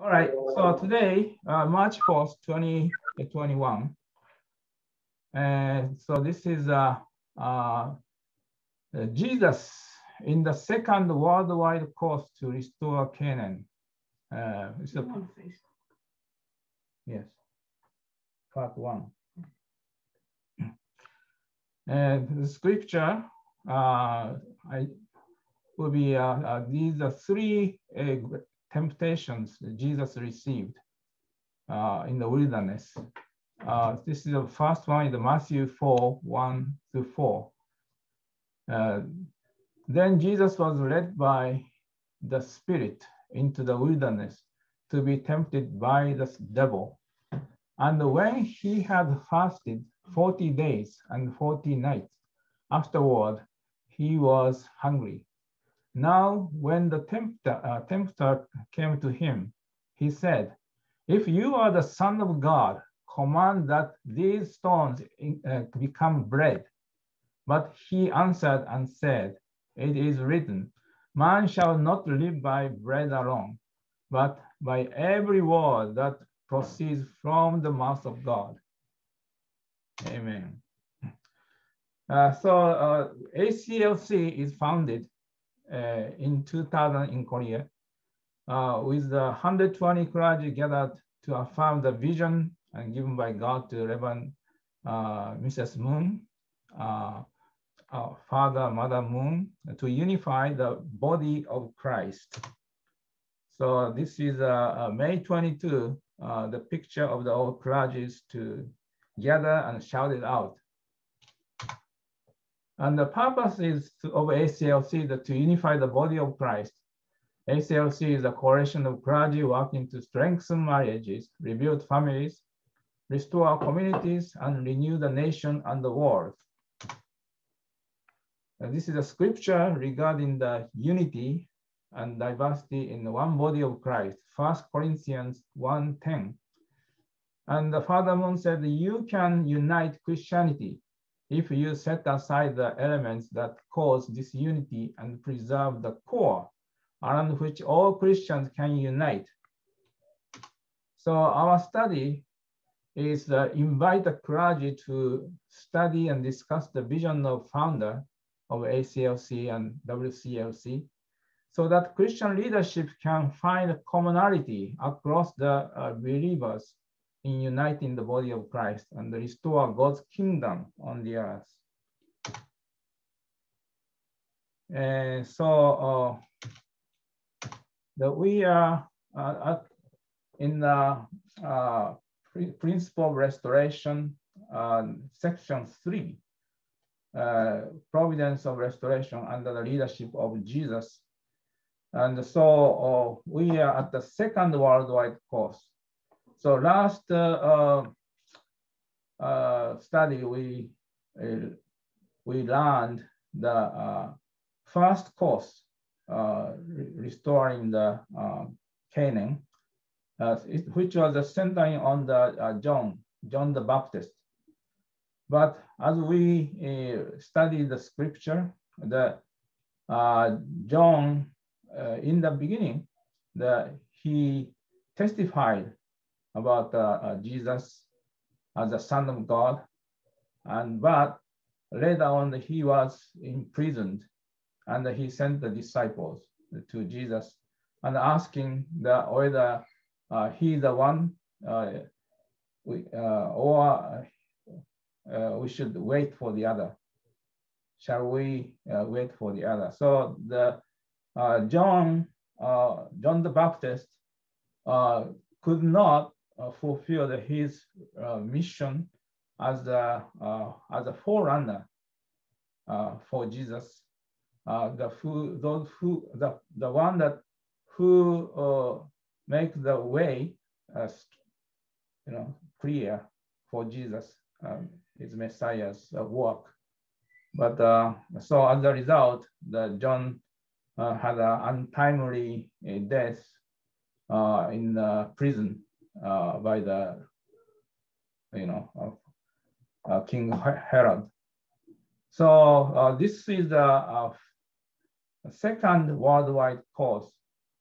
All right, so today, uh, March 4th, 2021. And so this is uh, uh, Jesus in the second worldwide course to restore Canaan. Uh, it's a, yes, part one. And the scripture uh, I, will be, uh, uh, these are three uh, temptations Jesus received uh, in the wilderness. Uh, this is the first one in the Matthew 4, 1 to 4. Uh, then Jesus was led by the Spirit into the wilderness to be tempted by the devil. And when he had fasted 40 days and 40 nights, afterward he was hungry. Now, when the tempter, uh, tempter came to him, he said, If you are the Son of God, command that these stones uh, become bread. But he answered and said, It is written, Man shall not live by bread alone, but by every word that proceeds from the mouth of God. Amen. Uh, so uh, ACLC is founded in 2000 in Korea, uh, with the 120 clergy gathered to affirm the vision and given by God to Reverend uh, Mrs. Moon, Father, Mother Moon, to unify the body of Christ. So this is uh, May 22, uh, the picture of the old clergies to gather and shout it out. And the purpose is to, of ACLC that to unify the body of Christ. ACLC is a coalition of clergy working to strengthen marriages, rebuild families, restore communities, and renew the nation and the world. And this is a scripture regarding the unity and diversity in the one body of Christ, 1 Corinthians 1.10. And the Father Moon said, you can unite Christianity if you set aside the elements that cause disunity and preserve the core around which all Christians can unite. So our study is uh, invite the clergy to study and discuss the vision of founder of ACLC and WCLC so that Christian leadership can find commonality across the uh, believers in uniting the body of Christ and restore God's kingdom on the earth. And so uh, that we are uh, in the uh, principle of restoration, uh, section three, uh, providence of restoration under the leadership of Jesus. And so uh, we are at the second worldwide course so last uh, uh, uh, study, we we learned the first course, restoring the Canaan, which was centering on the John, John the Baptist. But as we uh, study the scripture, the uh, John, uh, in the beginning, the, he testified about uh, uh, Jesus as the Son of God, and but later on he was imprisoned, and he sent the disciples to Jesus and asking the, whether uh, he the one uh, we, uh, or uh, we should wait for the other. Shall we wait for the other? So the John John the Baptist could not fulfilled his uh, mission as a, uh, as a forerunner for Jesus. the who, those who, the, the one that who make the way, you know, clear for Jesus, um, his Messiah's work. But uh, so as a result, the John uh, had an untimely uh, death in prison uh, by the, you know, uh, King Herod. So uh, this is the second worldwide course,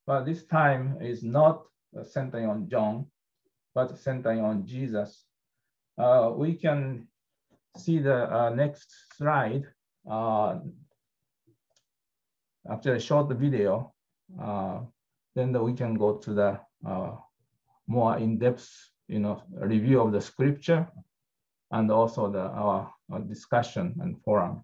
but this time is not uh, centering on John, but centering on Jesus. Uh, we can see the uh, next slide. Uh, after a short video, uh, then we can go to the uh, more in-depth, you know, review of the scripture and also the our, our discussion and forum.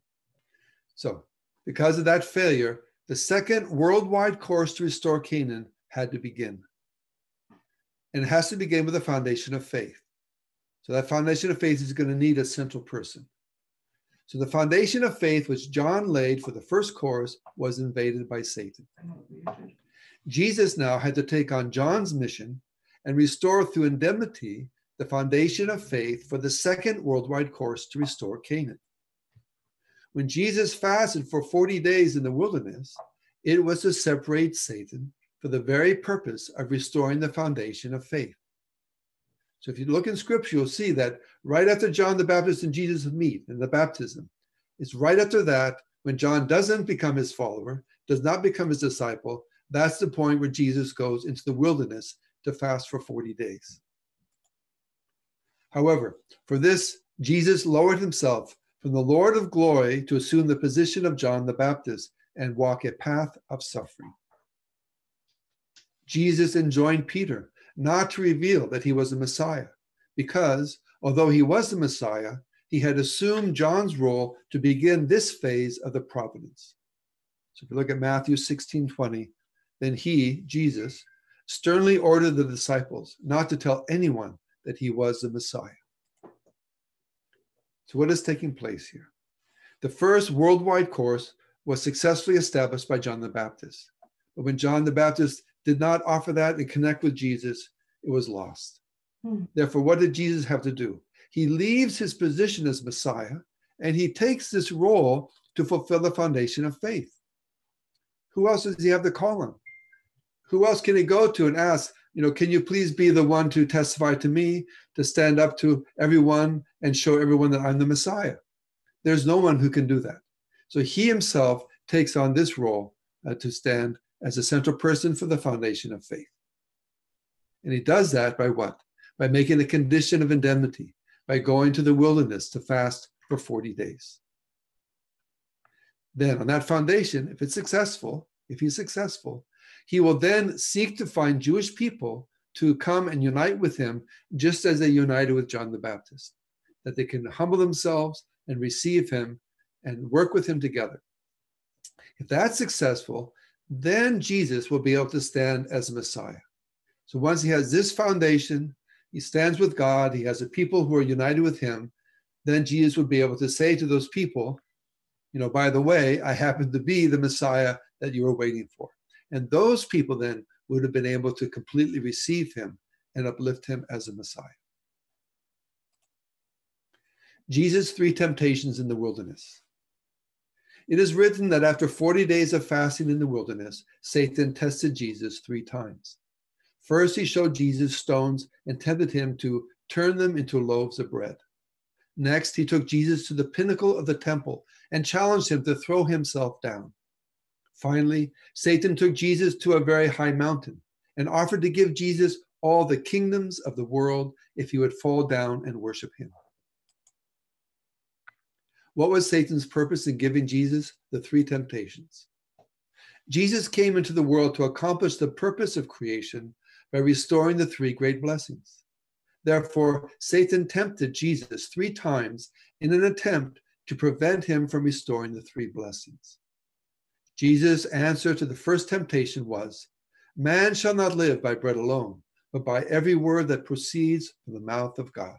So, because of that failure, the second worldwide course to restore Canaan had to begin. And it has to begin with a foundation of faith. So, that foundation of faith is going to need a central person. So, the foundation of faith which John laid for the first course was invaded by Satan. Jesus now had to take on John's mission and restore through indemnity the foundation of faith for the second worldwide course to restore Canaan. When Jesus fasted for 40 days in the wilderness, it was to separate Satan for the very purpose of restoring the foundation of faith. So if you look in scripture, you'll see that right after John the Baptist and Jesus meet in the baptism, it's right after that when John doesn't become his follower, does not become his disciple, that's the point where Jesus goes into the wilderness to fast for 40 days. However, for this, Jesus lowered himself from the Lord of glory to assume the position of John the Baptist and walk a path of suffering. Jesus enjoined Peter not to reveal that he was the Messiah, because although he was the Messiah, he had assumed John's role to begin this phase of the providence. So if you look at Matthew 16 20, then he, Jesus, sternly ordered the disciples not to tell anyone that he was the Messiah. So, what is taking place here? The first worldwide course was successfully established by John the Baptist. But when John the Baptist did not offer that and connect with Jesus, it was lost. Hmm. Therefore, what did Jesus have to do? He leaves his position as Messiah and he takes this role to fulfill the foundation of faith. Who else does he have to call on? Who else can he go to and ask, you know, can you please be the one to testify to me, to stand up to everyone and show everyone that I'm the Messiah? There's no one who can do that. So he himself takes on this role uh, to stand as a central person for the foundation of faith. And he does that by what? By making a condition of indemnity, by going to the wilderness to fast for 40 days. Then, on that foundation, if it's successful, if he's successful, he will then seek to find Jewish people to come and unite with him, just as they united with John the Baptist, that they can humble themselves and receive him and work with him together. If that's successful, then Jesus will be able to stand as a Messiah. So once he has this foundation, he stands with God, he has a people who are united with him, then Jesus would be able to say to those people, you know, by the way, I happen to be the Messiah that you were waiting for. And those people then would have been able to completely receive him and uplift him as a Messiah. Jesus' three temptations in the wilderness. It is written that after 40 days of fasting in the wilderness, Satan tested Jesus three times. First, he showed Jesus stones and tempted him to turn them into loaves of bread. Next, he took Jesus to the pinnacle of the temple and challenged him to throw himself down. Finally, Satan took Jesus to a very high mountain and offered to give Jesus all the kingdoms of the world if he would fall down and worship him. What was Satan's purpose in giving Jesus the three temptations? Jesus came into the world to accomplish the purpose of creation by restoring the three great blessings. Therefore, Satan tempted Jesus three times in an attempt to prevent him from restoring the three blessings. Jesus' answer to the first temptation was Man shall not live by bread alone, but by every word that proceeds from the mouth of God.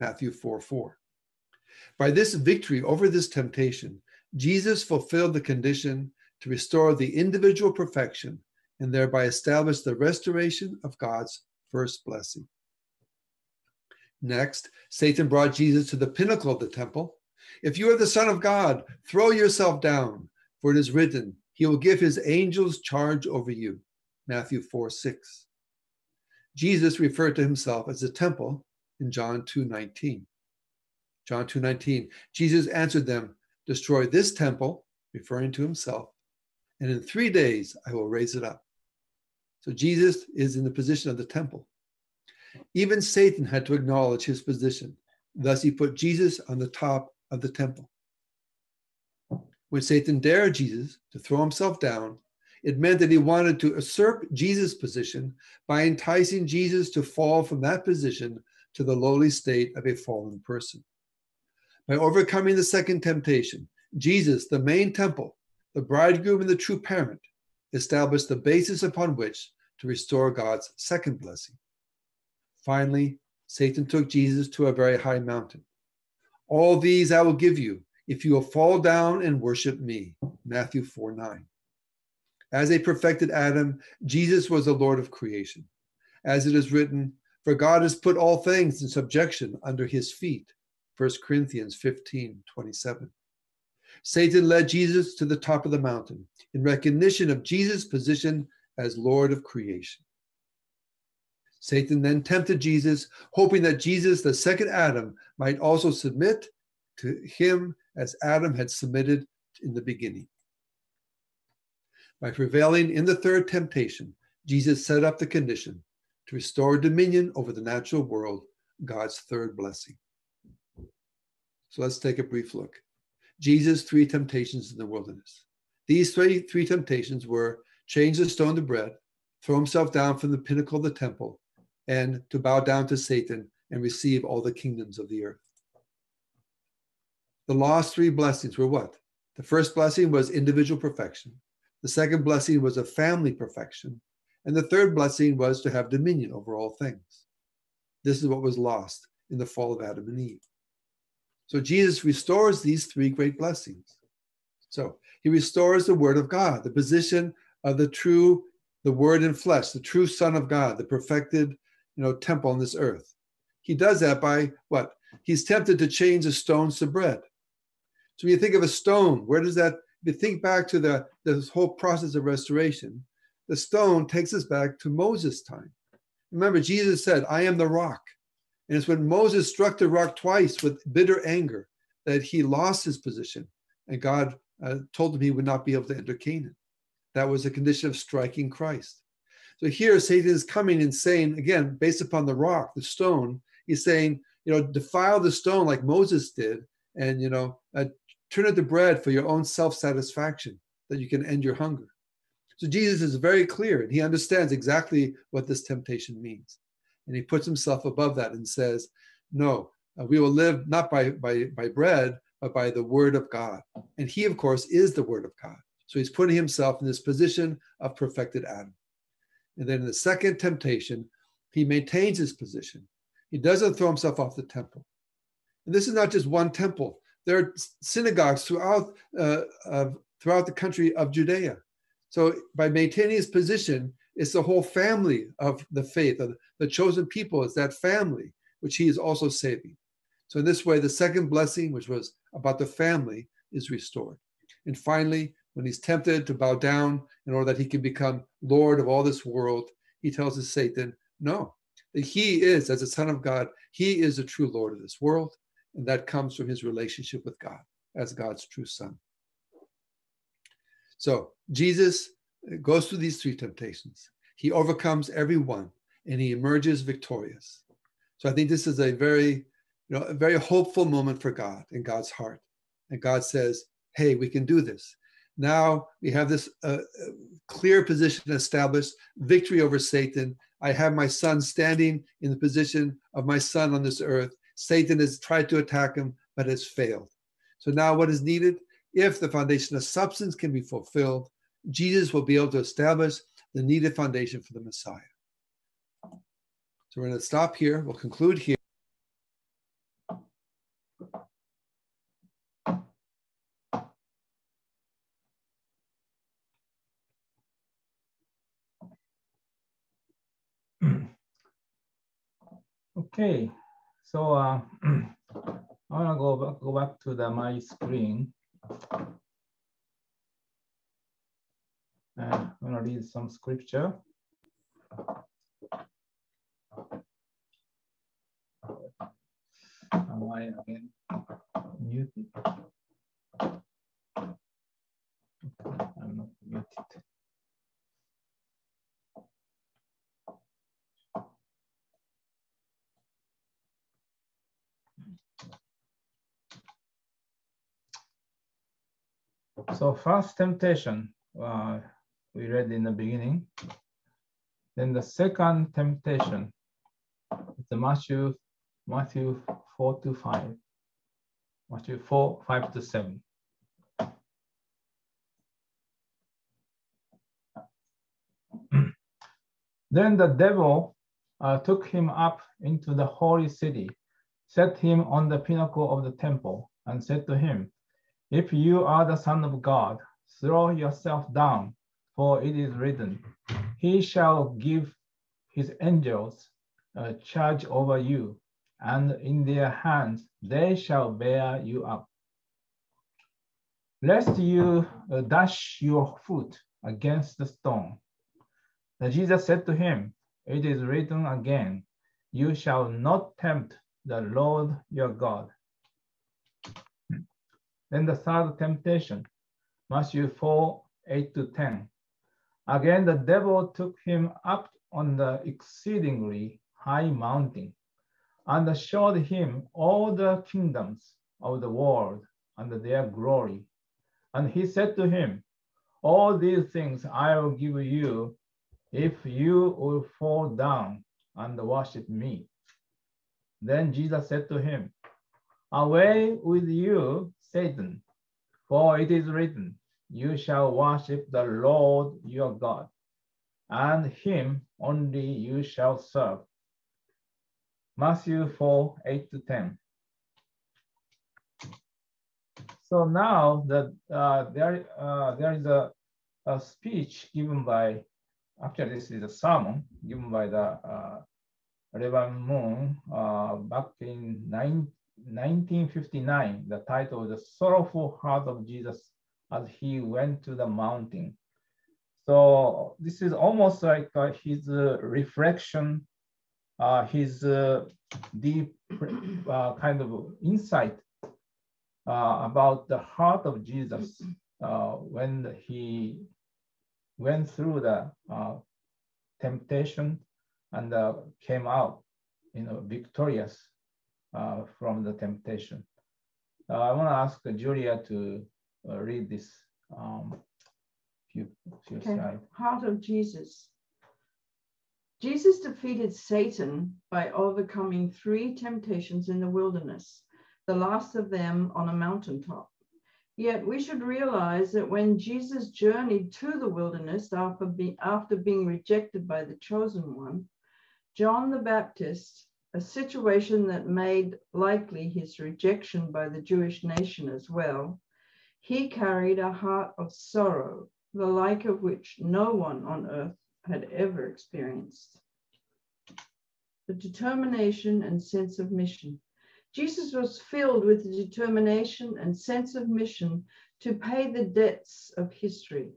Matthew 4 4. By this victory over this temptation, Jesus fulfilled the condition to restore the individual perfection and thereby establish the restoration of God's first blessing. Next, Satan brought Jesus to the pinnacle of the temple. If you are the Son of God, throw yourself down, for it is written, He will give His angels charge over you. Matthew 4 6. Jesus referred to himself as the temple in John 2 19. John 2 19. Jesus answered them, Destroy this temple, referring to himself, and in three days I will raise it up. So Jesus is in the position of the temple. Even Satan had to acknowledge his position. Thus, he put Jesus on the top of the temple. When Satan dared Jesus to throw himself down, it meant that he wanted to usurp Jesus' position by enticing Jesus to fall from that position to the lowly state of a fallen person. By overcoming the second temptation, Jesus, the main temple, the bridegroom and the true parent, established the basis upon which to restore God's second blessing. Finally, Satan took Jesus to a very high mountain. All these I will give you if you will fall down and worship me. Matthew 4 9. As a perfected Adam, Jesus was the Lord of creation. As it is written, For God has put all things in subjection under his feet. 1 Corinthians 15 27. Satan led Jesus to the top of the mountain in recognition of Jesus' position as Lord of creation. Satan then tempted Jesus, hoping that Jesus, the second Adam, might also submit to him as Adam had submitted in the beginning. By prevailing in the third temptation, Jesus set up the condition to restore dominion over the natural world, God's third blessing. So let's take a brief look. Jesus' three temptations in the wilderness. These three, three temptations were change the stone to bread, throw himself down from the pinnacle of the temple, and to bow down to Satan and receive all the kingdoms of the earth. The last three blessings were what? The first blessing was individual perfection. The second blessing was a family perfection. And the third blessing was to have dominion over all things. This is what was lost in the fall of Adam and Eve. So Jesus restores these three great blessings. So he restores the word of God, the position of the true, the word in flesh, the true Son of God, the perfected, you know, temple on this earth. He does that by what? He's tempted to change the stones to bread. So when you think of a stone, where does that, if you think back to the this whole process of restoration, the stone takes us back to Moses' time. Remember, Jesus said, I am the rock. And it's when Moses struck the rock twice with bitter anger that he lost his position. And God uh, told him he would not be able to enter Canaan. That was a condition of striking Christ. So here Satan is coming and saying, again, based upon the rock, the stone, he's saying, you know, defile the stone like Moses did, and you know, uh, turn it to bread for your own self-satisfaction, that you can end your hunger. So Jesus is very clear, and he understands exactly what this temptation means. And he puts himself above that and says, No, uh, we will live not by, by, by bread, but by the word of God. And he, of course, is the word of God. So he's putting himself in this position of perfected Adam. And then in the second temptation, he maintains his position. He doesn't throw himself off the temple. And this is not just one temple. There are synagogues throughout, uh, throughout the country of Judea. So by maintaining his position, it's the whole family of the faith, of the chosen people is that family, which he is also saving. So in this way, the second blessing, which was about the family, is restored. And finally, when he's tempted to bow down in order that he can become Lord of all this world, he tells his Satan, no, that he is, as a son of God, he is the true Lord of this world. And that comes from his relationship with God as God's true son. So Jesus goes through these three temptations. He overcomes every one and he emerges victorious. So I think this is a very, you know, a very hopeful moment for God in God's heart. And God says, hey, we can do this. Now we have this uh, clear position established, victory over Satan. I have my son standing in the position of my son on this earth. Satan has tried to attack him, but has failed. So now what is needed? If the foundation of substance can be fulfilled, Jesus will be able to establish the needed foundation for the Messiah. So we're going to stop here. We'll conclude here. Okay, so uh, I want to go back, go back to the my screen. I'm going to read some scripture. Am I again? I'm muted. So first temptation, uh, we read in the beginning. Then the second temptation, it's Matthew, Matthew 4 to 5. Matthew 4, 5 to 7. then the devil uh, took him up into the holy city, set him on the pinnacle of the temple, and said to him, If you are the Son of God, throw yourself down, for it is written, He shall give his angels uh, charge over you, and in their hands they shall bear you up. Lest you uh, dash your foot against the stone. Then Jesus said to him, It is written again, You shall not tempt the Lord your God. Then the third temptation, Matthew 4 8 to 10. Again, the devil took him up on the exceedingly high mountain and showed him all the kingdoms of the world and their glory. And he said to him, All these things I will give you if you will fall down and worship me. Then Jesus said to him, Away with you, Satan, for it is written, You shall worship the Lord your God, and him only you shall serve. Matthew 4 8 to 10. So now that uh, there, uh, there is a, a speech given by, actually, this is a sermon given by the uh, Reverend Moon uh, back in nine, 1959. The title is The Sorrowful Heart of Jesus as he went to the mountain. So this is almost like uh, his uh, reflection, uh, his uh, deep uh, kind of insight uh, about the heart of Jesus when he went through the temptation and came out, you know, victorious from the temptation. I want to ask Julia to read this um, few, few Okay. slides. Heart of Jesus. Jesus defeated Satan by overcoming three temptations in the wilderness, the last of them on a mountaintop. Yet we should realize that when Jesus journeyed to the wilderness after, be, after being rejected by the chosen one, John the Baptist, a situation that made likely his rejection by the Jewish nation as well, he carried a heart of sorrow, the like of which no one on earth had ever experienced. The determination and sense of mission. Jesus was filled with the determination and sense of mission to pay the debts of history.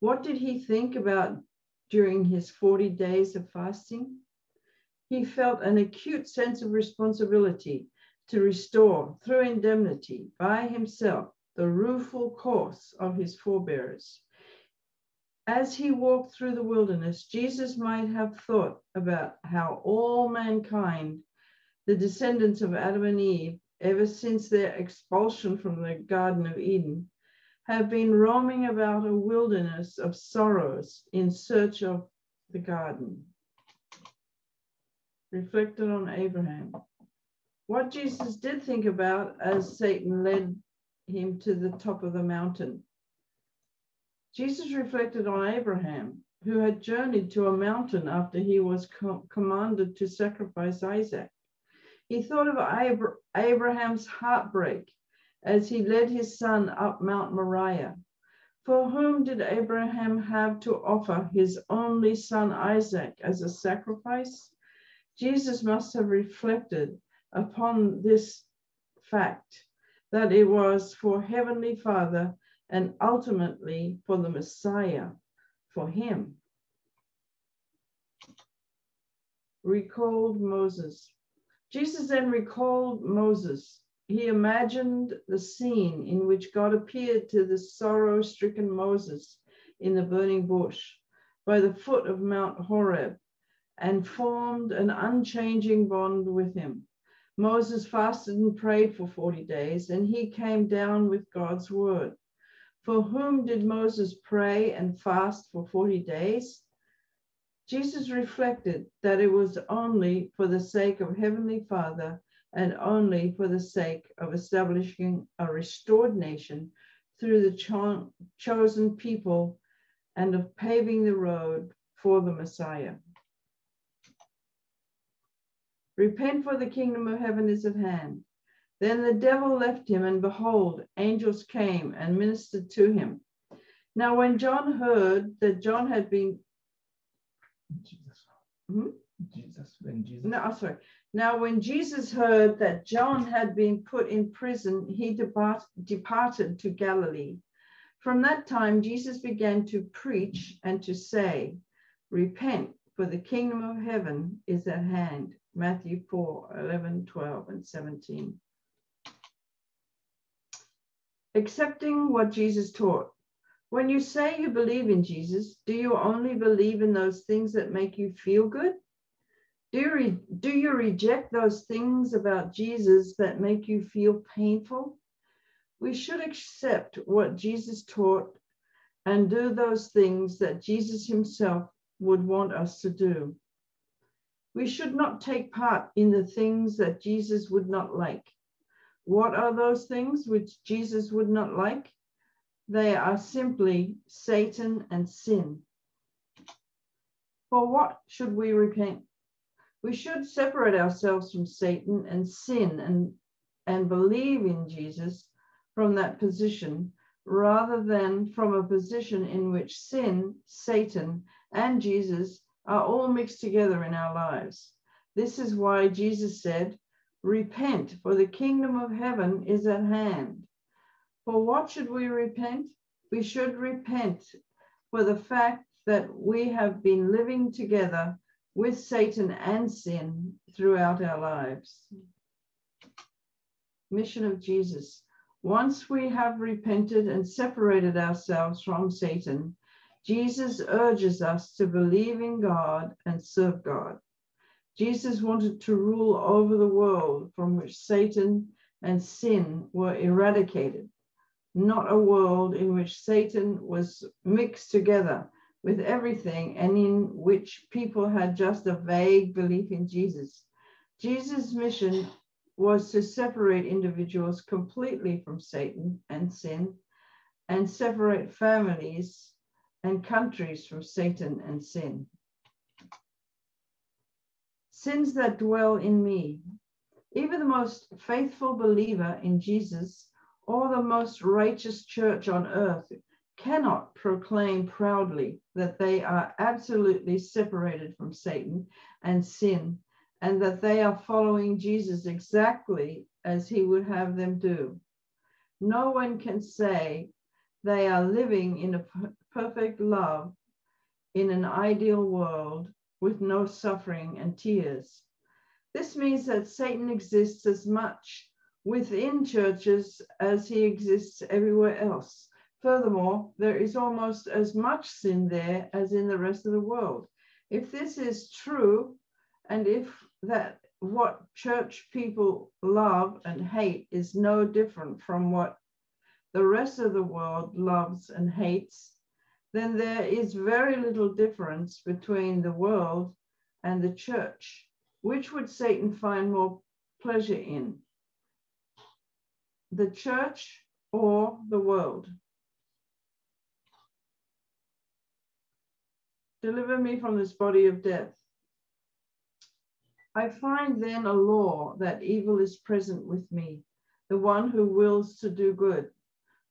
What did he think about during his 40 days of fasting? He felt an acute sense of responsibility to restore, through indemnity, by himself, the rueful course of his forebears. As he walked through the wilderness, Jesus might have thought about how all mankind, the descendants of Adam and Eve, ever since their expulsion from the Garden of Eden, have been roaming about a wilderness of sorrows in search of the garden. Reflected on Abraham. What Jesus did think about as Satan led him to the top of the mountain Jesus reflected on Abraham, who had journeyed to a mountain after he was co- commanded to sacrifice Isaac. He thought of Abra- Abraham's heartbreak as he led his son up Mount Moriah. For whom did Abraham have to offer his only son Isaac as a sacrifice? Jesus must have reflected upon this fact that it was for Heavenly Father and ultimately for the Messiah, for him. Recalled Moses. Jesus then recalled Moses. He imagined the scene in which God appeared to the sorrow stricken Moses in the burning bush by the foot of Mount Horeb and formed an unchanging bond with him. Moses fasted and prayed for 40 days, and he came down with God's word. For whom did Moses pray and fast for 40 days? Jesus reflected that it was only for the sake of Heavenly Father and only for the sake of establishing a restored nation through the cho- chosen people and of paving the road for the Messiah. Repent, for the kingdom of heaven is at hand. Then the devil left him, and behold, angels came and ministered to him. Now, when John heard that John had been, Jesus. Hmm? Jesus, when Jesus. no, oh, sorry. Now, when Jesus heard that John had been put in prison, he depart, departed to Galilee. From that time, Jesus began to preach and to say, Repent, for the kingdom of heaven is at hand. Matthew 4 11, 12, and 17. Accepting what Jesus taught. When you say you believe in Jesus, do you only believe in those things that make you feel good? Do you, re- do you reject those things about Jesus that make you feel painful? We should accept what Jesus taught and do those things that Jesus himself would want us to do. We should not take part in the things that Jesus would not like. What are those things which Jesus would not like? They are simply Satan and sin. For what should we repent? We should separate ourselves from Satan and sin and, and believe in Jesus from that position rather than from a position in which sin, Satan, and Jesus are all mixed together in our lives. This is why Jesus said, Repent, for the kingdom of heaven is at hand. For what should we repent? We should repent for the fact that we have been living together with Satan and sin throughout our lives. Mission of Jesus. Once we have repented and separated ourselves from Satan, Jesus urges us to believe in God and serve God. Jesus wanted to rule over the world from which Satan and sin were eradicated, not a world in which Satan was mixed together with everything and in which people had just a vague belief in Jesus. Jesus' mission was to separate individuals completely from Satan and sin and separate families and countries from Satan and sin. Sins that dwell in me. Even the most faithful believer in Jesus or the most righteous church on earth cannot proclaim proudly that they are absolutely separated from Satan and sin and that they are following Jesus exactly as he would have them do. No one can say they are living in a perfect love in an ideal world with no suffering and tears. This means that Satan exists as much within churches as he exists everywhere else. Furthermore, there is almost as much sin there as in the rest of the world. If this is true, and if that what church people love and hate is no different from what the rest of the world loves and hates, then there is very little difference between the world and the church. Which would Satan find more pleasure in? The church or the world? Deliver me from this body of death. I find then a law that evil is present with me, the one who wills to do good.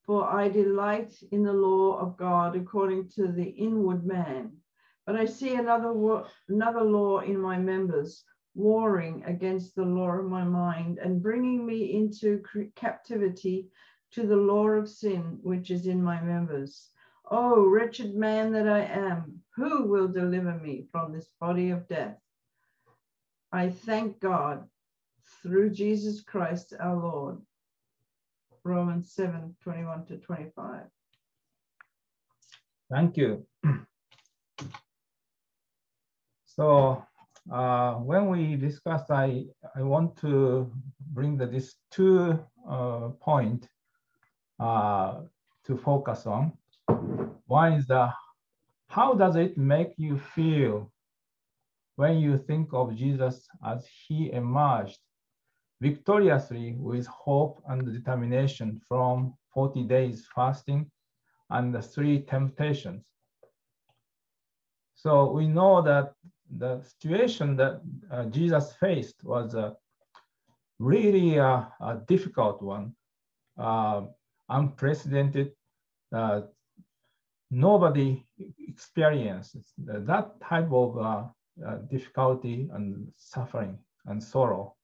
For I delight in the law of God according to the inward man. But I see another, another law in my members, warring against the law of my mind and bringing me into captivity to the law of sin, which is in my members. Oh, wretched man that I am, who will deliver me from this body of death? I thank God through Jesus Christ our Lord. Romans 7 21 to 25. Thank you. So uh, when we discuss, I, I want to bring the, this two uh, point uh, to focus on. One is the, how does it make you feel when you think of Jesus as he emerged victoriously with hope and determination from 40 days fasting and the three temptations. So we know that the situation that uh, Jesus faced was really a, a difficult one, uh, unprecedented. Uh, nobody experienced that type of uh, uh, difficulty and suffering and sorrow.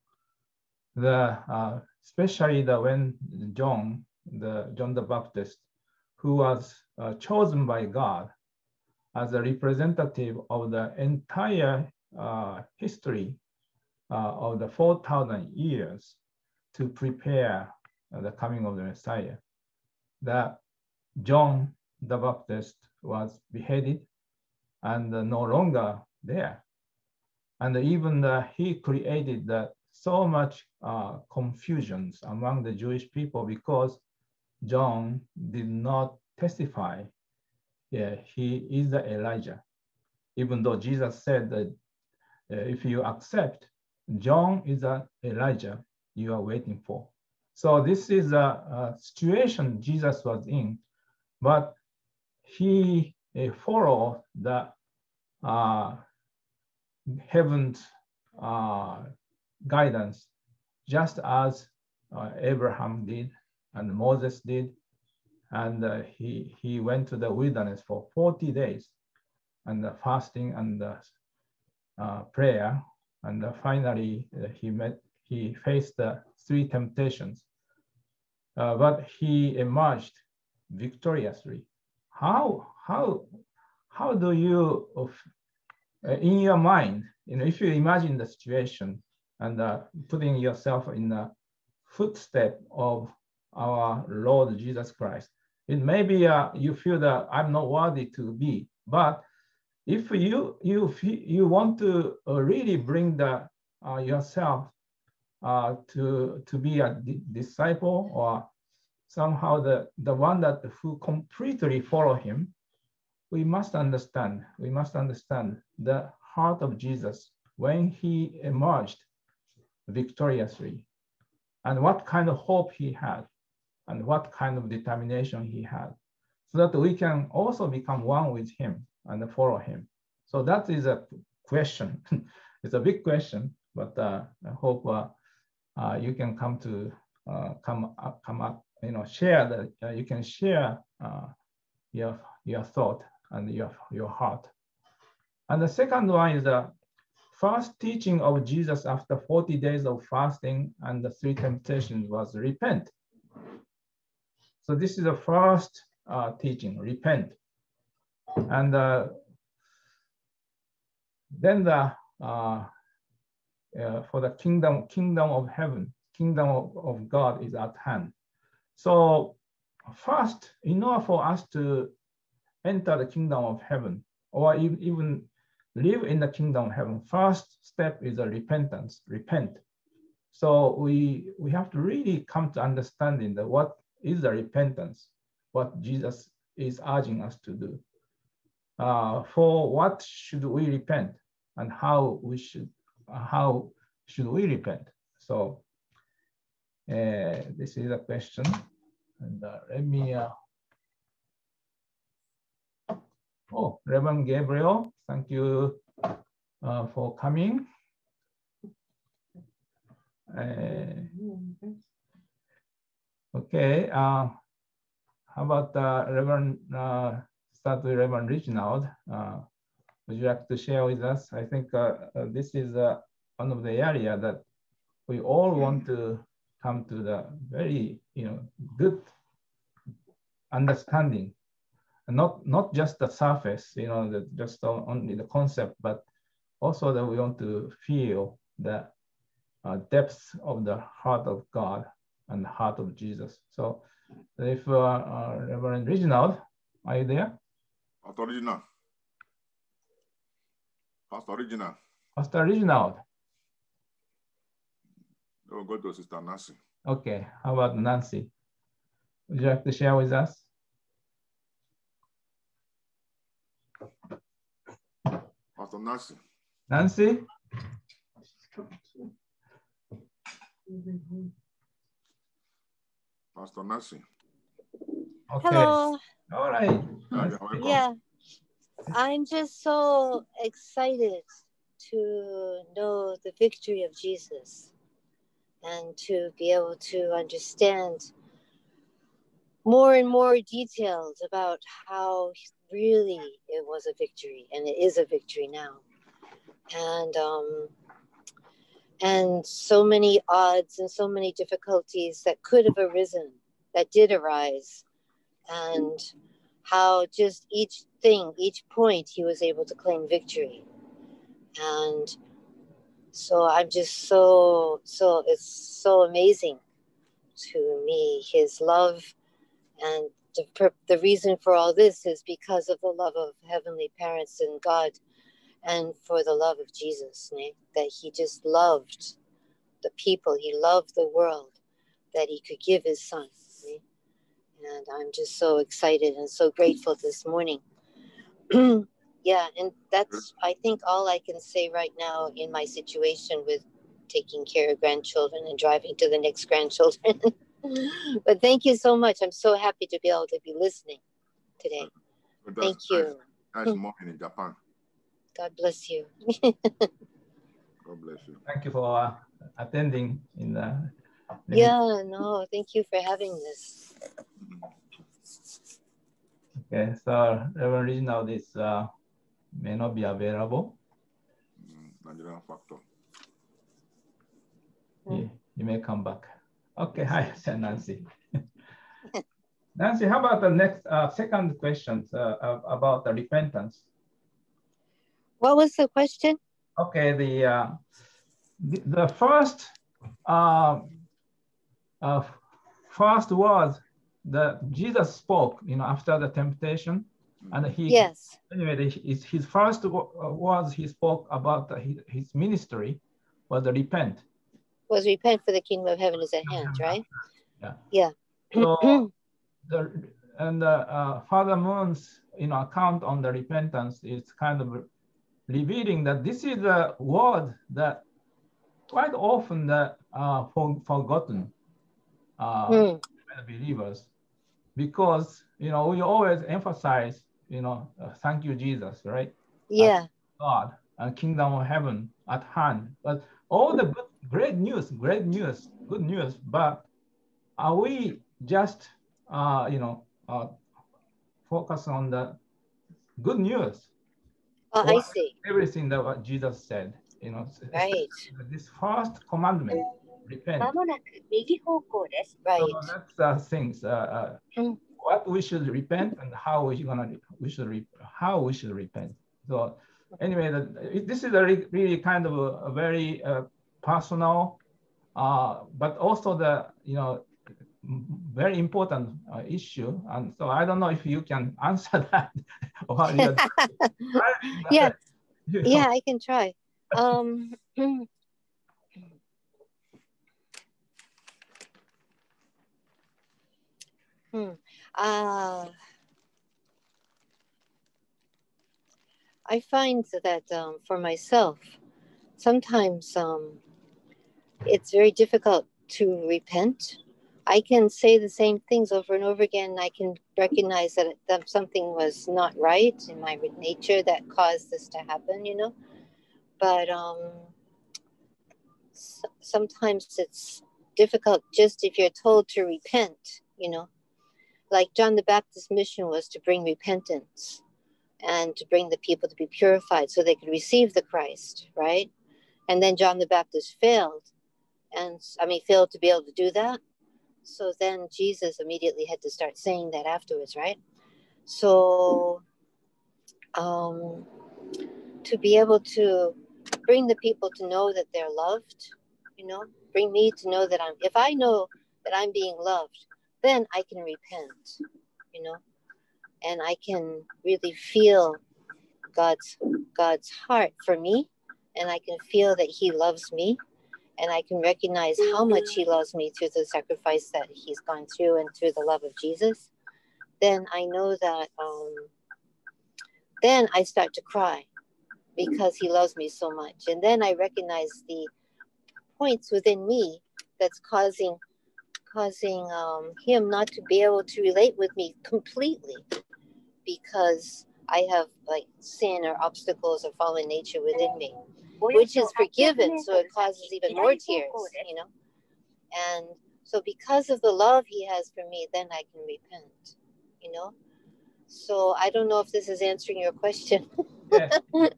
The uh, especially the when John, the John the Baptist, who was chosen by God as a representative of the entire uh, history uh, of the 4,000 years to prepare uh, the coming of the Messiah. That John the Baptist was beheaded and no longer there. And even he created so much uh, confusions among the Jewish people because John did not testify yeah, he is the Elijah. Even though Jesus said that uh, if you accept, John is the Elijah you are waiting for. So this is a, a situation Jesus was in, but he uh, followed the uh, heaven's uh, guidance, just as uh, Abraham did and Moses did. And uh, he he went to the wilderness for 40 days and fasting and uh prayer. And uh, finally uh, he met he faced the three temptations. But he emerged victoriously. How how how do you in your mind you know if you imagine the situation and putting yourself in the footstep of our Lord Jesus Christ. It may be uh, you feel that I'm not worthy to be, but if you you you want to uh, really bring the uh, yourself uh, to to be a disciple or somehow the the one that who completely follow him, we must understand we must understand the heart of Jesus when he emerged victoriously and what kind of hope he had and what kind of determination he had so that we can also become one with him and follow him. So that is a question. it's a big question, but uh, I hope uh, uh, you can come to uh, come up, come up, you know, share that uh, you can share uh, your your thought and your your heart. And the second one is the first teaching of Jesus after 40 days of fasting and the three temptations was repent. So this is the first uh, teaching, repent. And uh, then the uh, uh, for the kingdom, kingdom of heaven, kingdom of, of God is at hand. So first, in order for us to enter the kingdom of heaven, or even, even live in the kingdom of heaven, first step is a repentance, repent. So we we have to really come to understanding that what is the repentance, what Jesus is urging us to do. Uh, for what should we repent and how we should, how should we repent? So uh, this is a question. And uh, let me, uh, oh, Reverend Gabriel, thank you uh, for coming. Uh, Okay, uh, how about uh, Reverend, uh, start with Reverend Reginald. Uh, would you like to share with us? I think uh, uh, this is uh, one of the area that we all want to come to the very, you know, good understanding, and not not just the surface, you know, the, just only the concept, but also that we want to feel the uh, depths of the heart of God and the heart of Jesus. So if uh, uh, Reverend Reginald, are you there? Pastor Reginald. Pastor Reginald. Pastor Reginald. We'll go to Sister Nancy. Okay, how about Nancy? Would you like to share with us? Pastor Nancy. Nancy? Pastor Nancy. Okay. Hello. All right. Yeah. Yeah. I'm just so excited to know the victory of Jesus and to be able to understand more and more details about how really it was a victory and it is a victory now. And um and so many odds and so many difficulties that could have arisen that did arise and how just each thing, each point, he was able to claim victory. And so I'm just so, so, it's so amazing to me, his love. And the, the reason for all this is because of the love of heavenly parents and God and for the love of Jesus, that he just loved the people, he loved the world, that he could give his son. and I'm just so excited and so grateful this morning. yeah, and that's I think all I can say right now in my situation with taking care of grandchildren and driving to the next grandchildren. but thank you so much. I'm so happy to be able to be listening today. So that's Thank you. Nice, nice morning in Japan. God bless you. God bless you. Thank you for uh, attending in the. yeah, no, thank you for having this. Okay, so Reverend Reginald is uh, may not be available. Mm, Nigerian factor. He, he may come back. Okay, hi, Nancy. Nancy, how about the next uh, second question uh, about the repentance? What was the question? Okay, the uh, the, the first uh, uh, first words that Jesus spoke, you know, after the temptation, and he Yes. anyway, his, his first wo- words he spoke about his, his ministry was the repent. Was repent for the kingdom of heaven is at hand, right? Yeah. Yeah. So the and the uh, Father Moon's you know account on the repentance is kind of revealing that this is a word that quite often that uh, for, forgotten uh, Mm, by the believers because you know we always emphasize you know uh, thank you Jesus right yeah. God and kingdom of heaven at hand. But all the good, great news, great news, good news. But are we just, uh, you know, uh, focus on the good news? Oh, I What- see. Everything that what Jesus said, you know, Right. this first commandment, repent. まもなく右方向です。 Right. So that's the things. Uh, uh, Mm. What we should repent and how we gonna we should re, how we should repent. So anyway, the, it- this is a re, really kind of a, a very uh, personal, uh, but also the you know very important uh, issue. And so I don't know if you can answer that Yeah. you know, Yeah, I can try. Um, hmm. Uh, I find that um, for myself, sometimes um, it's very difficult to repent. I can say the same things over and over again. I can recognize that, that something was not right in my nature that caused this to happen, you know but um, s- sometimes it's difficult just if you're told to repent, you know. Like John the Baptist's mission was to bring repentance and to bring the people to be purified so they could receive the Christ, right? And then John the Baptist failed, and I mean, failed to be able to do that. So then Jesus immediately had to start saying that afterwards, right? So, um, to be able to bring the people to know that they're loved you know bring me to know that i'm if i know that i'm being loved then i can repent you know and i can really feel god's god's heart for me and I can feel that He loves me, and I can recognize how much He loves me through the sacrifice that He's gone through and through the love of Jesus, then I know that. Um, then I start to cry because He loves me so much, and then I recognize the points within me that's causing causing um, him not to be able to relate with me completely because I have like sin or obstacles or fallen nature within me, which is forgiven. So it causes even more tears, you know. And so because of the love he has for me, then I can repent, you know. So I don't know if this is answering your question. Yes. but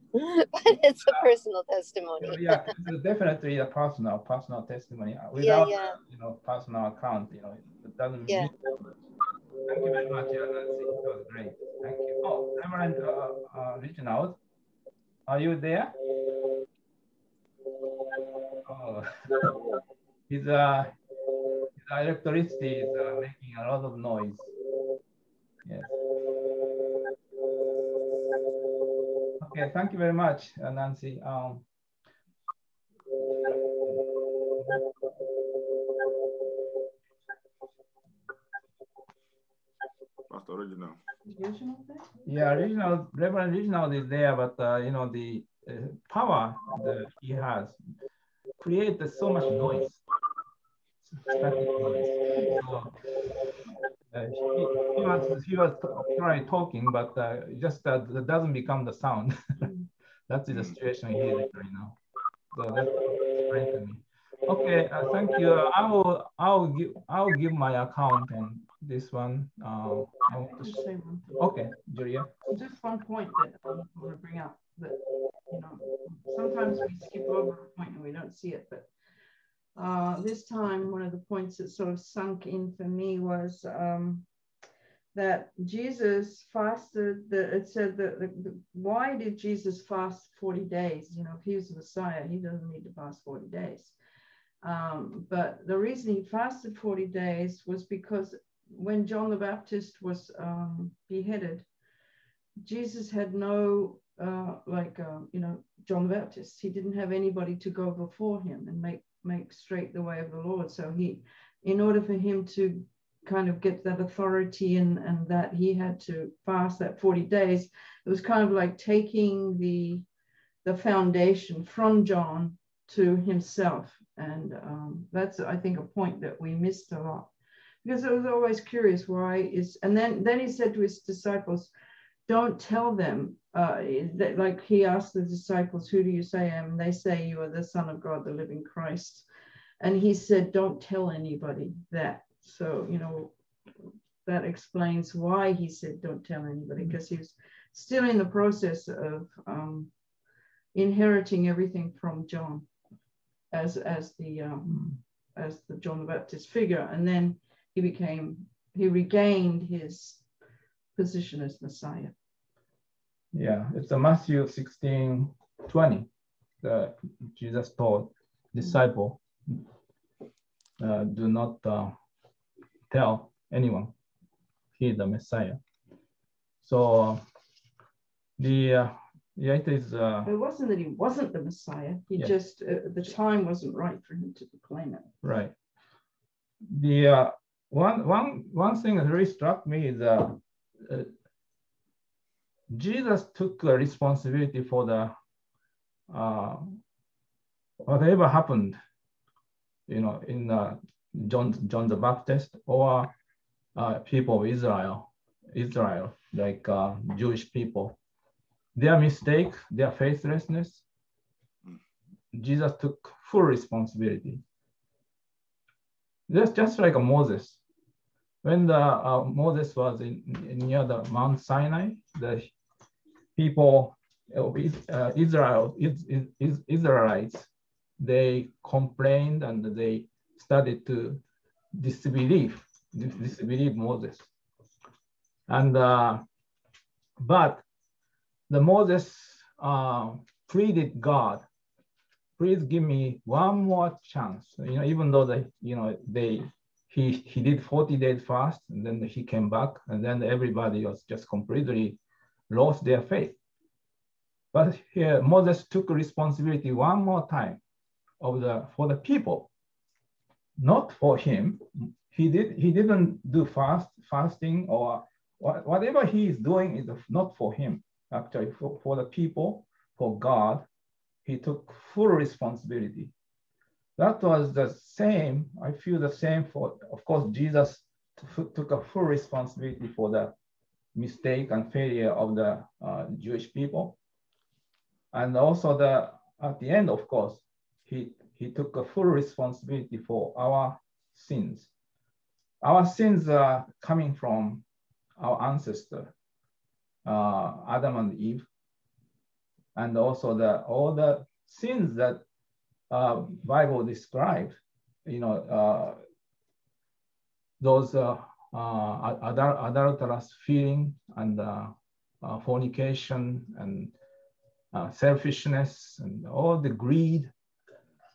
it's a personal testimony. yeah, it's definitely a personal personal testimony. Without yeah. you know personal account, you know, it doesn't Yeah. mean Thank you very much, yeah, Nancy. It was great. Thank you. Oh, Reverend uh, uh, Reginald, are you there? Oh, his, uh, his electricity is uh, making a lot of noise. Yes. Okay, thank you very much, uh, Nancy. Um, Pastor Original. Original thing? Yeah, regional Reverend Reginald is there, but uh, you know the uh, power that he has created so much noise, static noise. So, uh, he, he was he was trying talking, but uh, just uh, that doesn't become the sound. That's the situation he is right now. So that's explained to me. Okay, uh, thank you. I will I will give I will give my account on this one. Uh, I want to say one thing. Okay, Julia. Just one point that I want to bring up that, you know, sometimes we skip over a point and we don't see it, but uh, this time, one of the points that sort of sunk in for me was um, that Jesus fasted, the, it said that the, the, why did Jesus fast 40 days? You know, if he was the Messiah, he doesn't need to fast 40 days. Um, but the reason he fasted 40 days was because when John the Baptist was um, beheaded, Jesus had no, uh, like, uh, you know, John the Baptist. He didn't have anybody to go before him and make make straight the way of the Lord. So he, in order for him to kind of get that authority and and that he had to fast that 40 days, it was kind of like taking the the foundation from John to himself. And um, that's, I think, a point that we missed a lot because I was always curious why is, and then then he said to his disciples, don't tell them, uh, that, like he asked the disciples, who do you say I am? And they say you are the Son of God, the living Christ. And he said, don't tell anybody that. So, you know, that explains why he said, don't tell anybody, because he was still in the process of um, inheriting everything from John as, as the, um, as the John the Baptist figure. And then he became, he regained his position as Messiah. Yeah, it's a Matthew 16, 20. The, Jesus told disciple, uh, do not uh, tell anyone he the Messiah. So the uh, yeah, it is uh, It wasn't that he wasn't the Messiah. He Yeah. just uh, the time wasn't right for him to proclaim it. right. The uh, one one one thing that really struck me is that uh, Jesus took a responsibility for the uh, whatever happened, you know, in uh, John John the Baptist or uh, people of Israel, Israel, like uh, Jewish people, their mistake, their faithlessness. Jesus took full responsibility. Just just like Moses, when the uh, Moses was in, near the Mount Sinai, the people of uh, Israel, is, is, Israelites, they complained and they started to disbelieve, disbelieve Moses. And uh, but the Moses uh, pleaded God, please give me one more chance. You know, even though they, you know, they he he did 40 days fast and then he came back and then everybody was just completely lost their faith. But here Moses took responsibility one more time of the for the people, not for him. He did he didn't do fast fasting or whatever he is doing is not for him. Actually, for, for the people, for God, he took full responsibility. That was the same. I feel the same for, of course, Jesus took a full responsibility for the mistake and failure of the uh, Jewish people. And also the at the end, of course, he, he took a full responsibility for our sins. Our sins are coming from our ancestor, uh, Adam and Eve, and also the all the sins that uh, Bible described, you know, uh, those uh, uh, adulterous feeling and uh, uh, fornication and selfishness and all the greed,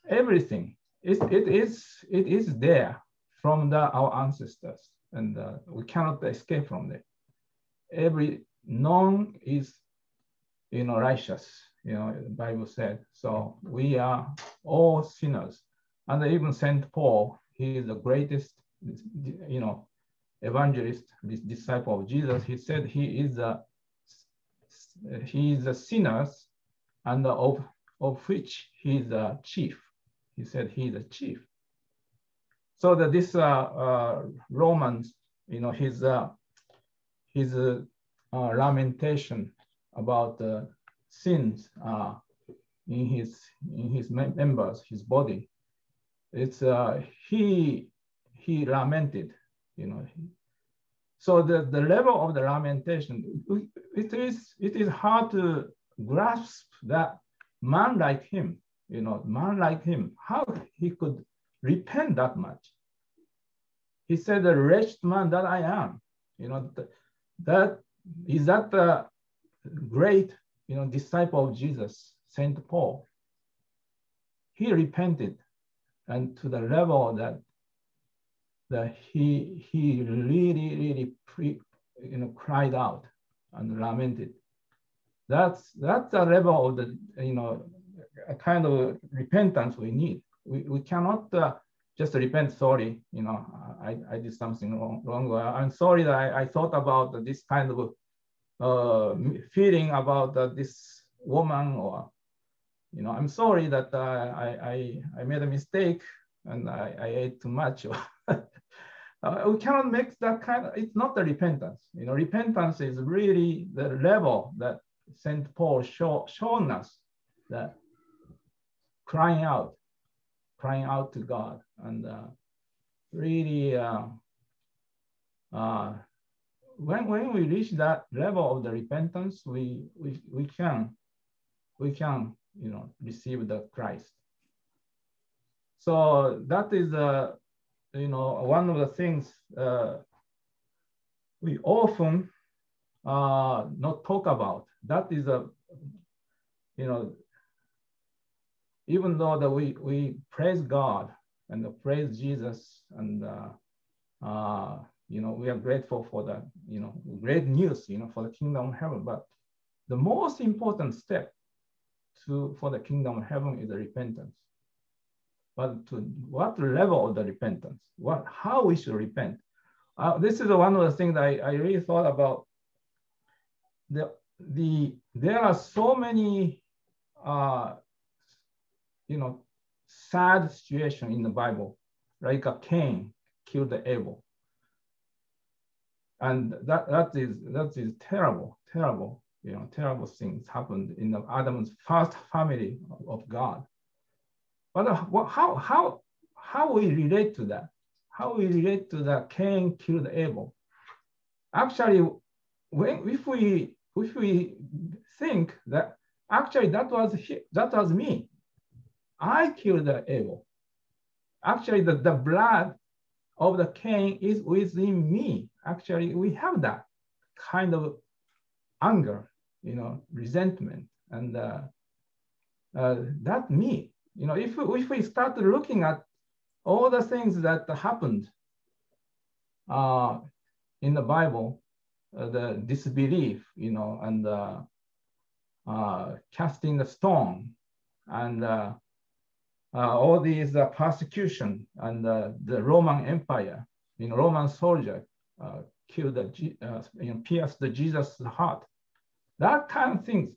everything. It, it, is, it is there from the, our ancestors and we cannot escape from it. Every none is you know, righteous, you know, the Bible said. So we are all sinners. And even St. Paul, he is the greatest, you know, evangelist, this disciple of Jesus, he said he is a he is a sinner and of, of which he is a chief. He said he is a chief. So that this uh, uh, Romans, you know, his uh, his uh, lamentation about the sins uh, in his in his members, his body, it's uh, he he lamented you know. So the, the level of the lamentation, it is, it is hard to grasp that man like him, you know, man like him, how he could repent that much. He said, the wretched man that I am, you know, that is that the great, you know, disciple of Jesus, Saint Paul. He repented and to the level that that he he really really pre, you know cried out and lamented. That's that's the level of the you know a kind of repentance we need. We, we cannot uh, just repent. Sorry, you know I, I did something wrong. wrong. I'm sorry that I, I thought about this kind of uh, feeling about uh, this woman or you know I'm sorry that uh, I, I I made a mistake and I, I ate too much. Uh, we cannot make that kind of, it's not the repentance. You know, repentance is really the level that St. Paul show, shown us that crying out, crying out to God and uh, really uh, uh, when, when we reach that level of the repentance, we, we, we can, we can, you know, receive the Christ. So that is a, you know, one of the things uh, we often uh, not talk about. That is a, you know, even though that we, we praise God and praise Jesus and, uh, uh, you know, we are grateful for the, you know, great news, you know, for the kingdom of heaven. But the most important step to, for the kingdom of heaven is the repentance but to what level of the repentance, what, how we should repent. Uh, this is one of the things I, I really thought about. The, the, there are so many, uh, you know, sad situation in the Bible, like a Cain killed Abel. And that, that, is, that is terrible, terrible, you know, terrible things happened in Adam's first family of God. But uh, how, how, how we relate to that? How we relate to the Cain killed Abel? Actually, when, if, we, if we think that actually that was, he, that was me, I killed Abel. Actually, the, the blood of the Cain is within me. Actually, we have that kind of anger, you know, resentment, and uh, uh, that me. You know, if, if we start looking at all the things that happened uh, in the Bible, uh, the disbelief, you know, and uh, uh, casting the stone and all these persecution and the Roman Empire, you know, Roman soldier uh, killed the, uh, you know, pierced the Jesus' heart. That kind of things.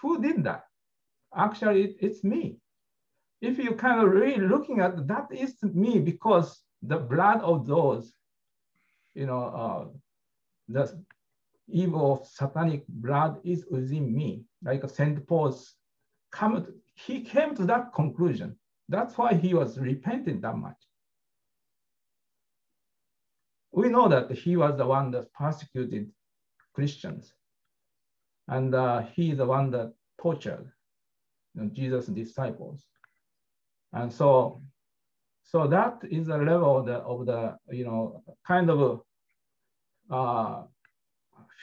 Who did that? Actually, it- it's me. If you kind of really looking at that is me because the blood of those, you know, uh, the evil of satanic blood is within me. Like Saint Paul's come, he came to that conclusion. That's why he was repenting that much. We know that he was the one that persecuted Christians, and uh, he the one that tortured you know, Jesus' disciples. And so, so that is the level of the, of the you know kind of uh,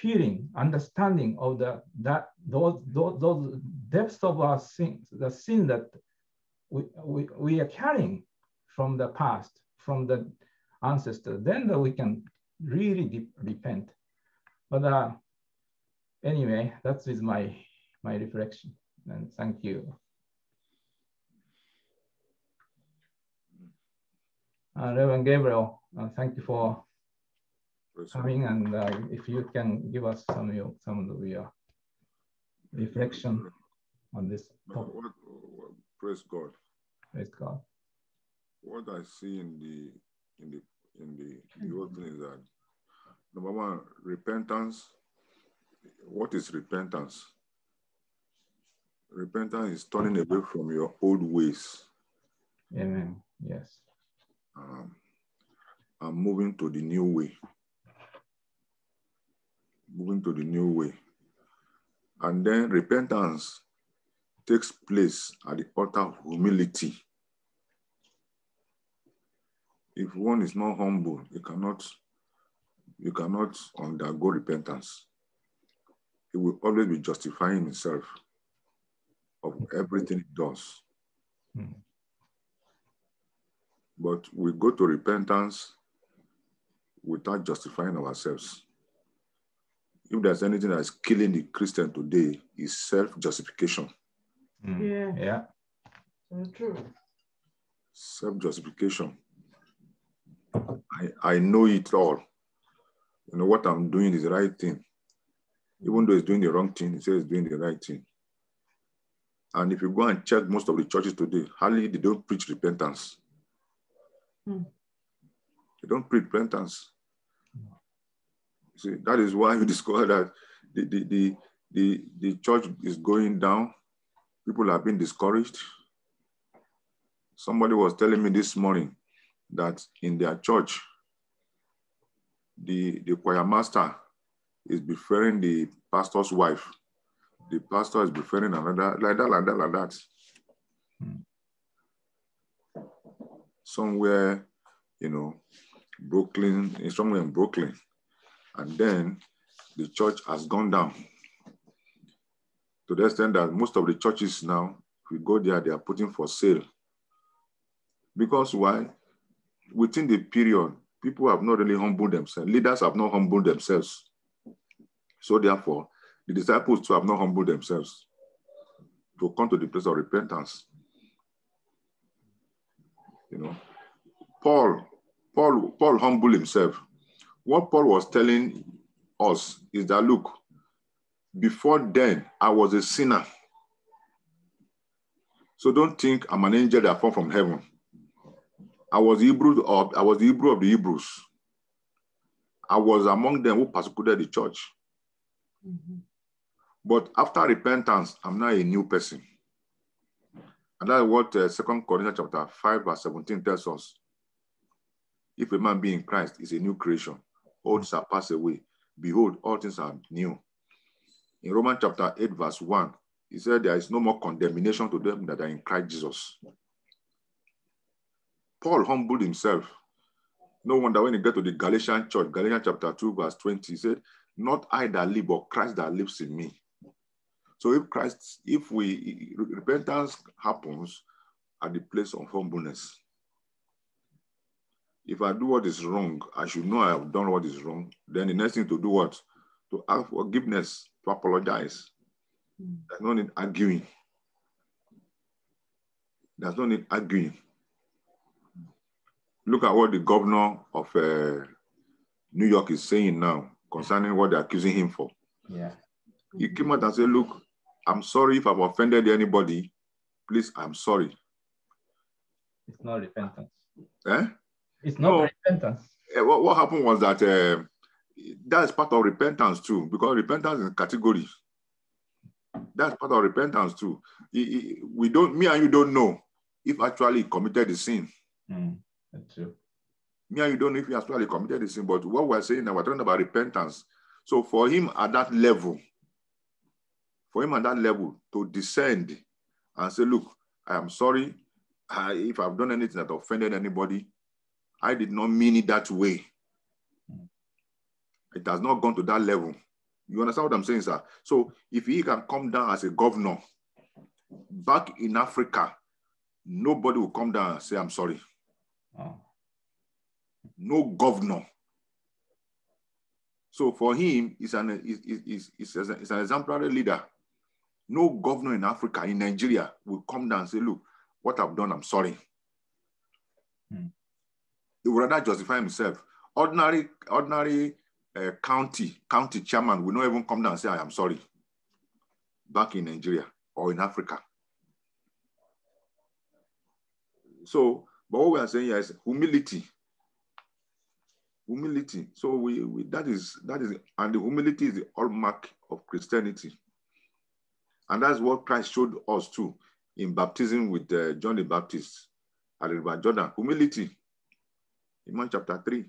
feeling, understanding of the that those those, those depths of our sins, the sin that we, we, we are carrying from the past, from the ancestors, then that we can really de- repent. But uh, anyway, that is my my reflection, and thank you. Uh, Reverend Gabriel, uh, thank you for coming, and uh, if you can give us some of your some of your reflection on this topic, What, what- praise God. praise God. What I see in the in the in the, the whole thing is that number one, repentance. What is repentance? Repentance is turning away from your old ways Amen. Yes. um, and moving to the new way. Moving to the new way. And then repentance takes place at the altar of humility. If one is not humble, you cannot, you cannot undergo repentance. He will always be justifying himself of everything he does. Hmm. But we go to repentance without justifying ourselves. If there's anything that's killing the Christian today, is self-justification. Mm. Yeah. Yeah. So true. Self-justification. I, I know it all. You know what I'm doing is the right thing. Even though it's doing the wrong thing, it says it's doing the right thing. And if you go and check most of the churches today, hardly they don't preach repentance. Hmm. They don't preach repentance. See, that is why you discover that the, the, the, the, the church is going down. People have been discouraged. Somebody was telling me this morning that in their church, the, the choir master is befriending the pastor's wife. The pastor is befriending another, like that, like that, like that. Hmm. Somewhere, you know, Brooklyn, somewhere in Brooklyn. And then the church has gone down to the extent that most of the churches now, if we go there, they are putting for sale. Because why? Within the period, people have not really humbled themselves. Leaders have not humbled themselves. So therefore, the disciples too have not humbled themselves to come to the place of repentance. You know, Paul, Paul, Paul humbled himself. What Paul was telling us is that look, before then I was a sinner. So don't think I'm an angel that fall from heaven. I was the Hebrew of I was the Hebrew of the Hebrews. I was among them who persecuted the church. Mhm. But after repentance, I'm now a new person. And that's what uh, 2 Corinthians chapter 5, verse 17 tells us. If a man be in Christ, is a new creation. Old shall passed away. Behold, all things are new. In Romans chapter 8, verse 1, he said, There is no more condemnation to them that are in Christ Jesus. Paul humbled himself. No wonder when he get to the Galatian church, Galatians chapter 2, verse 20, he said, Not I that live, but Christ that lives in me. So if Christ, if we repentance happens at the place of humbleness. If I do what is wrong, I should know I have done what is wrong. Then the next thing to do what? To ask forgiveness, to apologize. There's no need arguing. There's no need arguing. Look at what the governor of uh, New York is saying now concerning what they're accusing him for. Yeah. He came out and said, Look, I'm sorry if I've offended anybody. Please, I'm sorry. It's not repentance. Eh? It's not No. repentance. Eh, what, what happened was that uh, that's part of repentance too, because repentance is a category. That's part of repentance too. We don't, me and you don't know if actually he committed the sin. Mm, that's true. Me and you don't know if he actually committed the sin, but what we're saying now, we're talking about repentance. So for him at that level, for him at that level to descend and say, look, I am sorry I, if I've done anything that offended anybody, I did not mean it that way. Hmm. It has not gone to that level. You understand what I'm saying, sir? So if he can come down as a governor back in Africa, nobody will come down and say, I'm sorry. Oh, no governor. So for him, he's an, he's, he's, he's an exemplary leader. No governor in Africa, in Nigeria, will come down and say, look, what I've done, I'm sorry. Hmm. He would rather justify himself. Ordinary, ordinary uh, county, county chairman will not even come down and say, I am sorry. Back in Nigeria or in Africa. So, but what we are saying here is humility humility. So we, we that is that is and the humility is the hallmark of Christianity, and that's what Christ showed us too in baptism with uh, John the Baptist at the River Jordan. Humility, in Mark chapter three.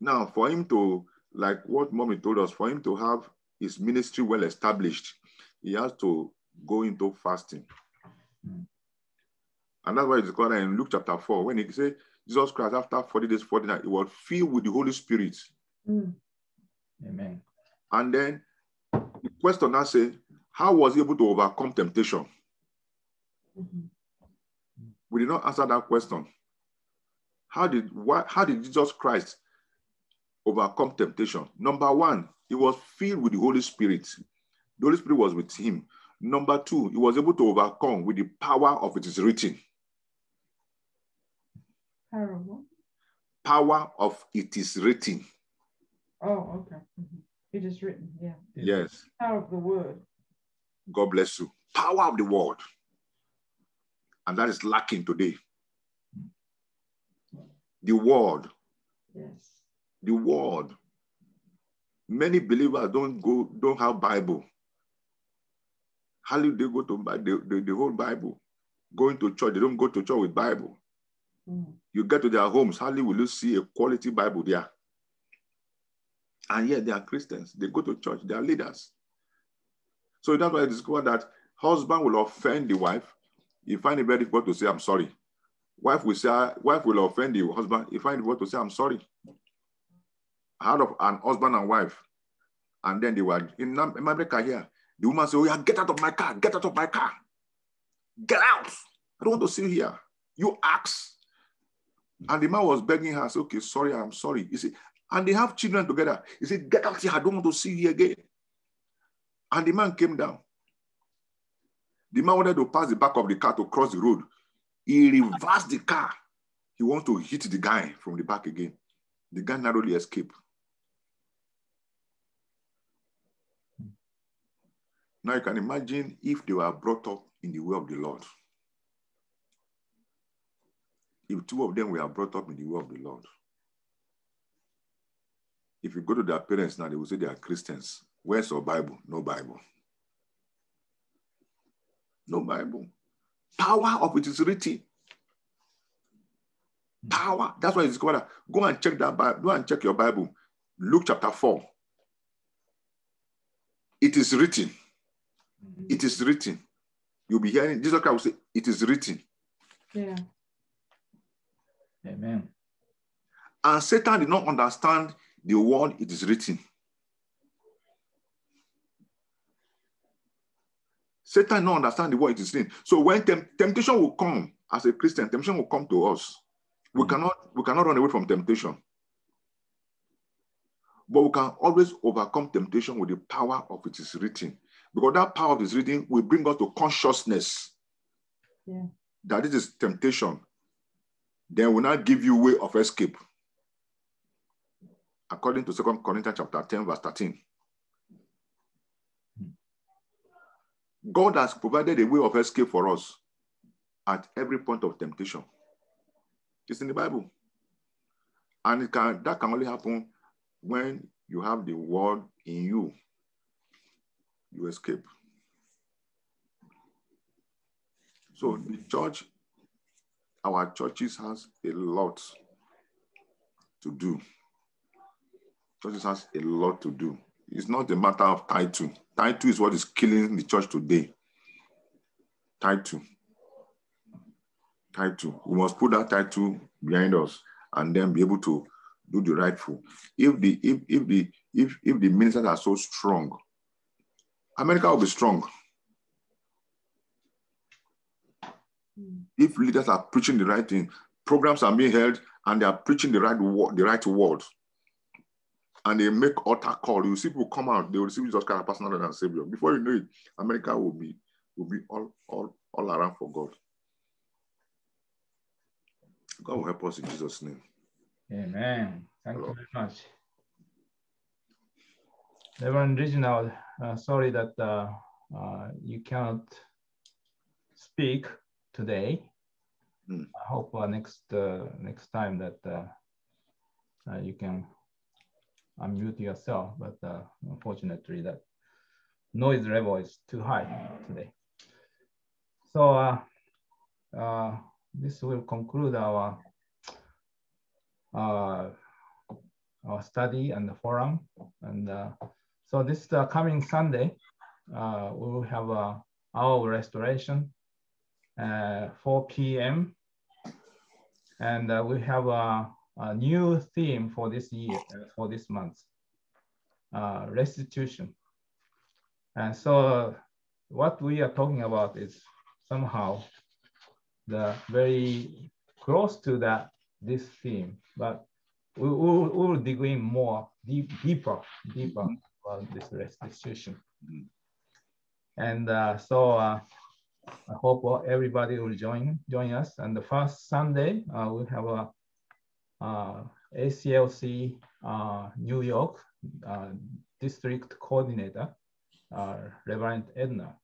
Now, for him to like what mommy told us, for him to have his ministry well established, he has to go into fasting. Mm. And that's why it's called in Luke chapter 4, when he said Jesus Christ, after 40 days, 40 nights, he was filled with the Holy Spirit. Mm. amen. And then the question now say, how was he able to overcome temptation? Mhm. We did not answer that question. How did why, how did Jesus Christ overcome temptation? Number one, he was filled with the Holy Spirit. The Holy Spirit was with him. Number two, he was able to overcome with the power of it is written. Parable. Power of it is written. Oh, okay. Mhm. It is written, yeah. Yes. Power of the word. God bless you. Power of the word. And that is lacking today. The word, Yes. the word. Many believers don't go, don't have Bible. How do they go to the, the, the whole Bible? Going to church, they don't go to church with Bible. Mm. You get to their homes, hardly will you see a quality Bible there. And yet they are Christians. They go to church, they are leaders. So that's why I discovered that husband will offend the wife. You find it very difficult to say, I'm sorry. Wife will say, wife will offend the husband. You find it difficult to say, I'm sorry. I heard of an husband and wife. And then they were in in America here. The woman said, Oh, yeah, get out of my car, get out of my car. Get out. I don't want to see you here. You ask. And the man was begging her, say, okay, sorry, I'm sorry. You see, and they have children together. He said, get out here, I don't want to see you again. And the man came down. The man wanted to pass the back of the car to cross the road. He reversed the car. He wanted to hit the guy from the back again. The guy narrowly escaped. Now you can imagine if they were brought up in the way of the Lord. If two of them were brought up in the way of the Lord. If you go to their parents now, they will say they are Christians. Where's your Bible? No Bible. No Bible. Power of it is written. Power. That's why it's called. Go and check that Bible. Go and check your Bible. Luke chapter 4. It is written. Mm-hmm. It is written. You'll be hearing Jesus Christ will say, It is written. Yeah. Amen. And Satan did not understand the word it is written. Satan did not understand the word it is written. So when tem- temptation will come as a Christian, temptation will come to us. We Mm. cannot we cannot run away from temptation. But we can always overcome temptation with the power of it is written. Because that power of it is written will bring us to consciousness Yeah. that this is temptation. Then will not give you way of escape. According to Second Corinthians chapter 10, verse 13. God has provided a way of escape for us at every point of temptation. It's in the Bible. And it can that can only happen when you have the word in you. You escape. So the church, our churches has a lot to do. Churches has a lot to do. It's not a matter of title. Title is what is killing the church today. Title. Title. We must put that title behind us and then be able to do the rightful. If the if if the if if the ministers are so strong, America will be strong. If leaders are preaching the right thing, programs are being held and they are preaching the right word, the right word, and they make altar call. You see people come out, they will receive Jesus Christ as personal Lord and Savior. Before you know it, America will be will be all all all around for God. God will help us in Jesus' name. Amen. Thank Hello. you very much. Reverend Reginald, uh, sorry that uh, uh, you cannot speak today. Hmm. I hope uh, next uh, next time that uh, uh, you can unmute yourself, but uh, unfortunately that noise level is too high today. So uh, uh, this will conclude our uh, our study and the forum. And uh, so this uh, coming Sunday, uh, we will have uh, our restoration, 4 p.m. And uh, we have a, a new theme for this year, uh, for this month, uh, restitution. And so what we are talking about is somehow the very close to that this theme, but we will, we will dig in more deep, deeper, deeper on this restitution. And uh, so uh, I hope everybody will join join us. And the first Sunday uh, we have a uh, ACLC uh, New York uh, district coordinator, uh, Reverend Edna,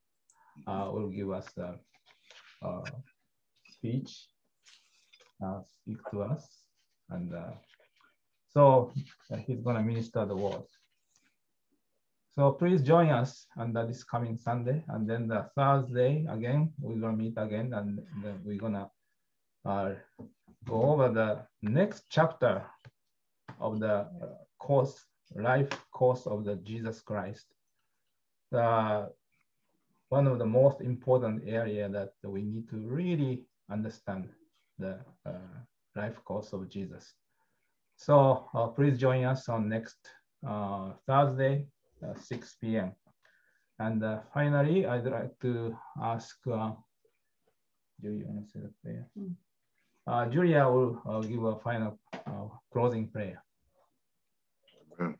will give us a, uh speech, speak to us, and so he's going to minister the word. So please join us on this coming Sunday, and then the Thursday again we're going to meet again, and we're going to uh, go over the next chapter of the uh, course, life course of the Jesus Christ. The one of the most important area that we need to really understand the uh, life course of Jesus. So uh, please join us on next uh, Thursday, 6 p.m. And uh, finally, I'd like to ask, uh, do you want to say the prayer? Mm. Uh, Julia will uh, give a final uh, closing prayer. Amen.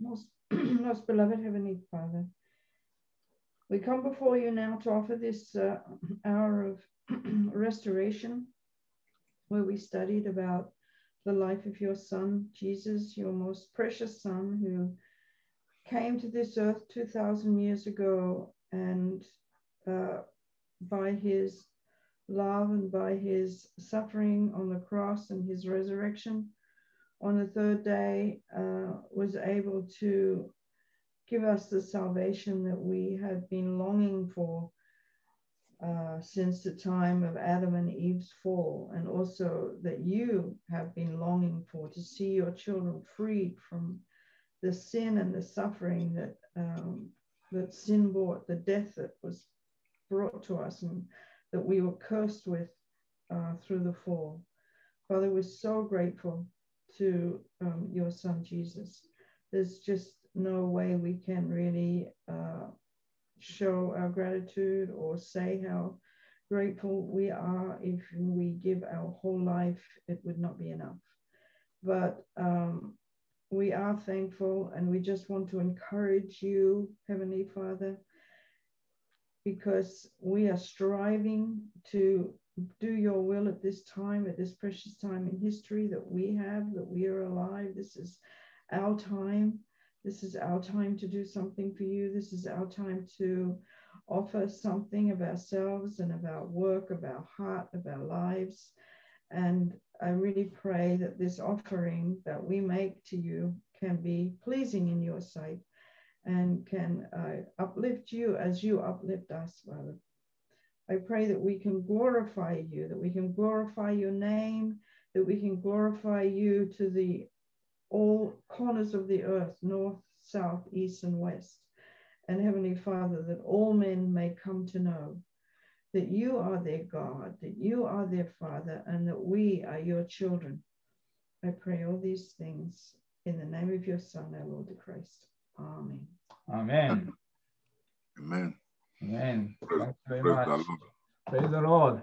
Most, most beloved Heavenly Father, we come before you now to offer this uh, hour of restoration where we studied about the life of your Son, Jesus, your most precious Son, who came to this earth 2,000 years ago and uh, by his love and by his suffering on the cross and his resurrection on the third day uh, was able to give us the salvation that we have been longing for uh, since the time of Adam and Eve's fall, and also that you have been longing for to see your children freed from the sin and the suffering that um, that sin brought, the death that was brought to us, and that we were cursed with uh, through the fall. Father, we're so grateful to um, your son Jesus. There's just no way we can really uh, show our gratitude or say how grateful we are. If we give our whole life, it would not be enough. But um, we are thankful and we just want to encourage you, Heavenly Father, because we are striving to do your will at this time, at this precious time in history that we have, that we are alive. This is our time. This is our time to do something for you. This is our time to offer something of ourselves and of our work, of our heart, of our lives. And I really pray that this offering that we make to you can be pleasing in your sight and can uh, uplift you as you uplift us, Father. I pray that we can glorify you, that we can glorify your name, that we can glorify you to the all corners of the earth, north, south, east, and west. And Heavenly Father, that all men may come to know that you are their God, that you are their Father, and that we are your children. I pray all these things in the name of your Son, our Lord the Christ. Amen. Amen. Amen. Amen. Praise, Thank you very praise much. the Lord. Praise the Lord.